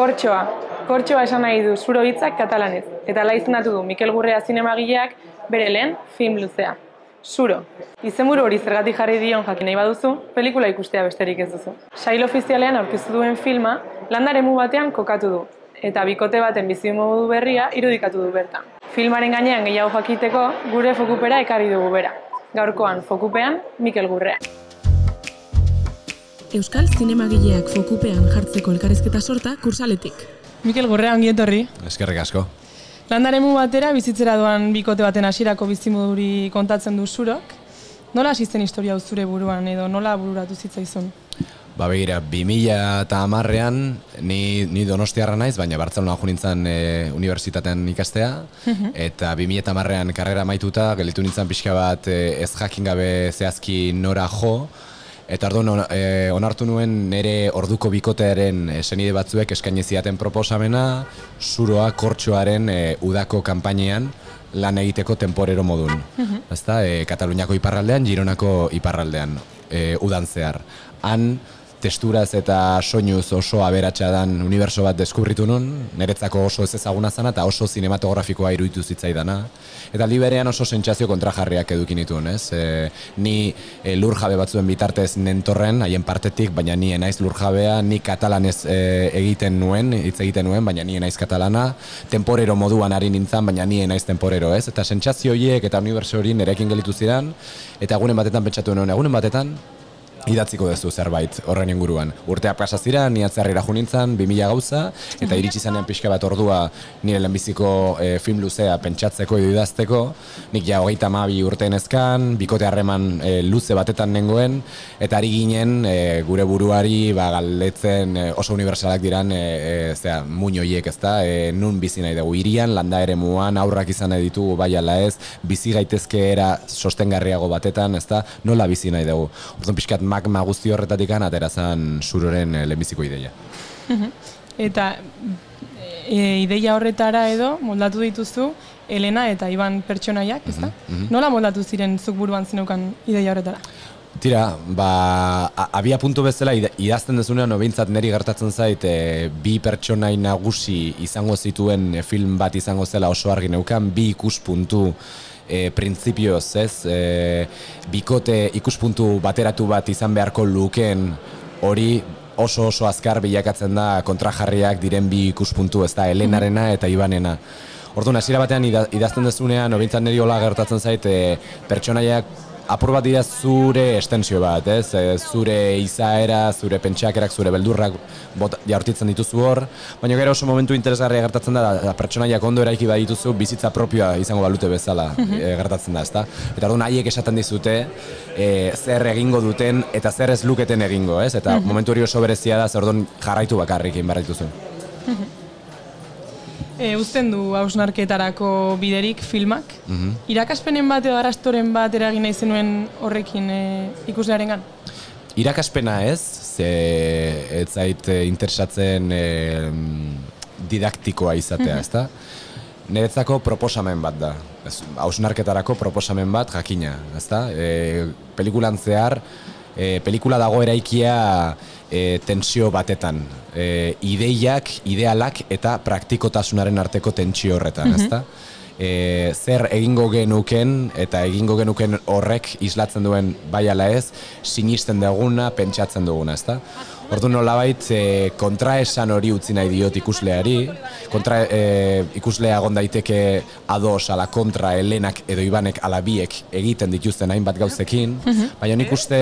Kortxoa. Kortxoa esan nahi du zuro hitzak katalanez. Eta la izendatu du Mikel Gurrea zinemagileak bere lehen film luzea. Zuro. Izenburu hori zergatik jarri dion jakin nahi baduzu, pelikula ikustea besterik ez duzu. Sail ofizialean aurkeztu duen filma, landaremu batean kokatu du, eta bikote baten bizi modu berria irudikatu du bertan. Filmaren gainean gehiago jakiteko, gure fokupera ekarri dugu bera. Gaurkoan fokupean, Mikel Gurrea. Euskal Zinemagileak fokupean jartzeko elkarrizketa sorta kursaletik. Mikel Gurrea, ongi etorri. Eskerrik asko. Landaremu batera bizitzera doan bikote baten hasierako bizimoduri kontatzen du zurok. Nola hasi zen historia hau zure buruan edo nola bururatu zitzaizun? Ba begira, 2000 eta amarrean, ni, ni donostiarra naiz, baina Bartzelona jo nintzen e, unibertsitatean ikastea, eta 2000 eta amarrean karrera maituta, gelitu nintzen pixka bat e, ez jakin gabe zehazki nora jo, Eta orduan e, onartu nuen nire orduko bikotearen e, senide batzuek eskaini ziaten proposamena zuroa kortxoaren e, udako kanpainean lan egiteko temporero modun. Mm Ezta, e, Kataluniako iparraldean, Gironako iparraldean, e, udan zehar. Han, testuraz eta soinuz oso aberatsa dan uniberso bat deskubritu nun, niretzako oso ez ezaguna zana eta oso zinematografikoa iruditu zitzaidana. Eta liberean oso sentsazio kontrajarriak edukin nituen, ez? E, ni e, lurjabe batzuen bitartez nentorren, haien partetik, baina ni naiz lurjabea, ni katalanez e, egiten nuen, hitz egiten nuen, baina ni naiz katalana, temporero moduan ari nintzen, baina ni naiz temporero, ez? Eta sentsazio horiek eta uniberso hori nerekin gelitu ziren, eta egunen batetan pentsatu nuen, egunen batetan, idatziko duzu zerbait horren inguruan. Urteak pasa zira, ni atzarrira jo nintzen, 2000 gauza, eta iritsi zanean pixka bat ordua nire lehenbiziko e, film luzea pentsatzeko edo idazteko. Nik ja hogeita mabi urtean ezkan, bikote harreman e, luze batetan nengoen, eta ari ginen e, gure buruari ba, galdetzen e, oso unibertsalak diran e, e, zera, muñoiek ez da, e, nun bizi nahi dugu irian, landa ere muan, aurrak izan nahi ditugu bai ala ez, bizi gaitezke era sostengarriago batetan, ez da, nola bizi nahi dugu. Orduan pixkat magma guzti horretatik atera zan suroren eh, lehenbiziko ideia. Eta e, ideia horretara edo moldatu dituzu Elena eta Iban pertsonaiak, ezta? Nola moldatu ziren zuk buruan zineukan ideia horretara? Tira, ba, abia puntu bezala idazten dezunean nobeintzat neri gertatzen zait e, bi pertsonai nagusi izango zituen e, film bat izango zela oso argi neukan, bi ikuspuntu e, printzipioz, ez? E, bikote ikuspuntu bateratu bat izan beharko luken hori oso oso azkar bilakatzen da kontrajarriak diren bi ikuspuntu, ez da, Helenarena eta Ibanena. Orduan, hasiera batean idazten dezunean, nobeintzat neri hola gertatzen zait, e, pertsonaiak apur bat dira zure estensio bat, ez? E, zure izaera, zure pentsakerak, zure beldurrak bot, jaurtitzen dituzu hor, baina gero oso momentu interesgarria gertatzen da, da pertsonaiak ondo eraiki badituzu bizitza propioa izango balute bezala mhm. e, gertatzen da, ezta? Eta orduan haiek esaten dizute e, zer egingo duten eta zer ez luketen egingo, ez? Eta mhm. momentu hori oso berezia da, zer orduan jarraitu bakarrikin barraituzu. Mhm. E, uzten du hausnarketarako biderik filmak. Mm Irakaspenen bat edo arastoren bat eragin nahi zenuen horrekin e, ikuslearen gan? Irakaspena ez, ze ez zait e, interesatzen e, didaktikoa izatea, mm ezta? Niretzako proposamen bat da. Hausnarketarako proposamen bat jakina, ezta? E, pelikulan zehar, e, pelikula dago eraikia e, tensio batetan. E, ideiak, idealak eta praktikotasunaren arteko tentsio horretan, mm ezta? E, zer egingo genuken eta egingo genuken horrek islatzen duen bai ala ez, sinisten duguna, pentsatzen duguna, ezta? Ordu nolabait e, kontraesan hori utzi nahi diot ikusleari, kontra e, ikuslea egon daiteke ados ala kontra Helenak edo Ibanek ala biek egiten dituzten hainbat gauzekin, mhm. baina nik uste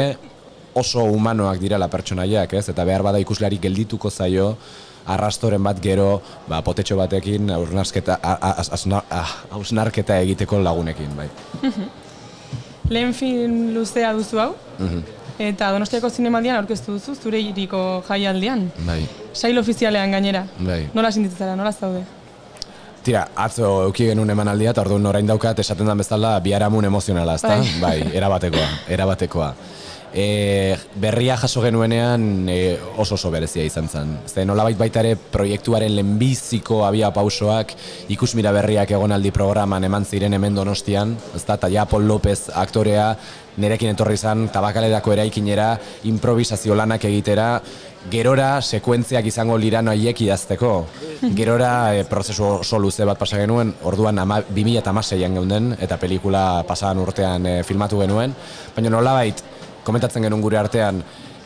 oso humanoak direla pertsonaiak, ez? Eta behar bada ikusleari geldituko zaio arrastoren bat gero, ba, potetxo batekin aurnasketa hausnarketa egiteko lagunekin, bai. Lehen film luzea duzu hau? Mhm. Eta Donostiako zinemaldian aurkeztu duzu zure iriko jaialdian. Bai. Sail ofizialean gainera. Bai. Nola sintitzara, nola zaude? Tira, atzo euki genuen emanaldia eta orduan orain daukat esaten den bezala biharamun emozionala, ezta? Bai. bai, erabatekoa, erabatekoa. E, berria jaso genuenean e, oso oso berezia izan zen. Ze nolabait baita ere proiektuaren lehenbiziko abia pausoak ikusmira berriak egonaldi programan eman ziren hemen donostian, ezta, eta ja Paul López aktorea nerekin etorri izan tabakalerako eraikinera improvisazio lanak egitera, gerora sekuentziak izango liran haiek idazteko. Gerora e, prozesu oso luze bat pasa genuen, orduan ama, 2006an geunden, eta pelikula pasadan urtean e, filmatu genuen, baina nolabait, komentatzen genuen gure artean,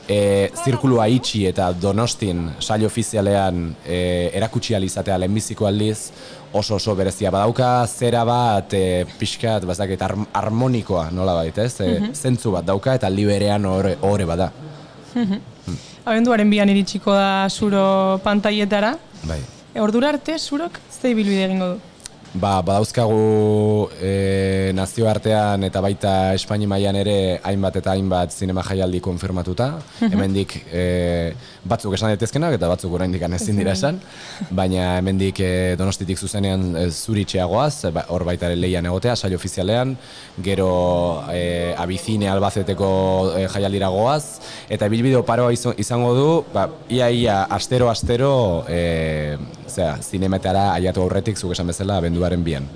e, zirkulua itxi eta donostin saio ofizialean e, erakutsi alizatea lehenbiziko aldiz, oso oso berezia badauka zera bat e, pixkat bazakit har harmonikoa nola bait, ez? E, Zentzu bat dauka eta aldi berean ore, ore bada. Abenduaren bian iritsiko da zuro pantaietara. Bai. E, ordura arte, zurok, ze ibilbide egingo du? Ba, badauzkagu e, nazioartean eta baita Espaini mailan ere hainbat eta hainbat zinema jaialdi konfirmatuta. Hemendik e, batzuk esan daitezkenak eta batzuk oraindik ezin dira esan, baina hemendik e, Donostitik zuzenean e, zuritxeagoaz, ba, hor baita ere leian egotea, saio ofizialean, gero e, Abizine Albazeteko e, jaialdira goaz, eta bilbideo paroa izo- izango du, ba, ia ia astero astero e, zera, zinemetara aiatu aurretik zuk esan bezala abenduaren bian.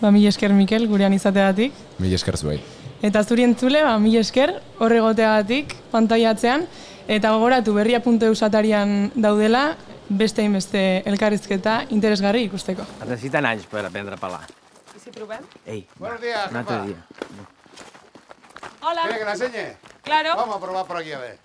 Ba, mil esker Mikel, gurean izateagatik. Mil esker zuei. Eta zuri entzule, ba, mil esker, horregoteagatik, pantaiatzean, eta gogoratu berria.eu satarian daudela, beste beste elkarrizketa interesgarri ikusteko. Es necessiten anys per aprendre a parlar. I si provem? Ei, Buenos días, un altre jefa. dia. Hola, ¿Quiere que la enseñe? claro. Vamos a probar por aquí a ver.